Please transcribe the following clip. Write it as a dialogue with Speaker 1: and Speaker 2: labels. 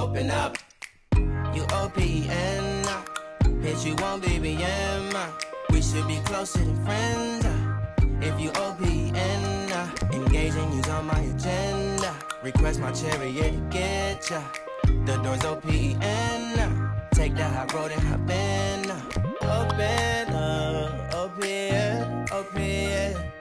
Speaker 1: open up. You OPN, bitch, you won't BBM. We should be closer than friends. If you OPN, engaging you's on my agenda. Request my chariot to get ya. The door's OPN. Take that high road and hop in. Open up, OPN, OPN.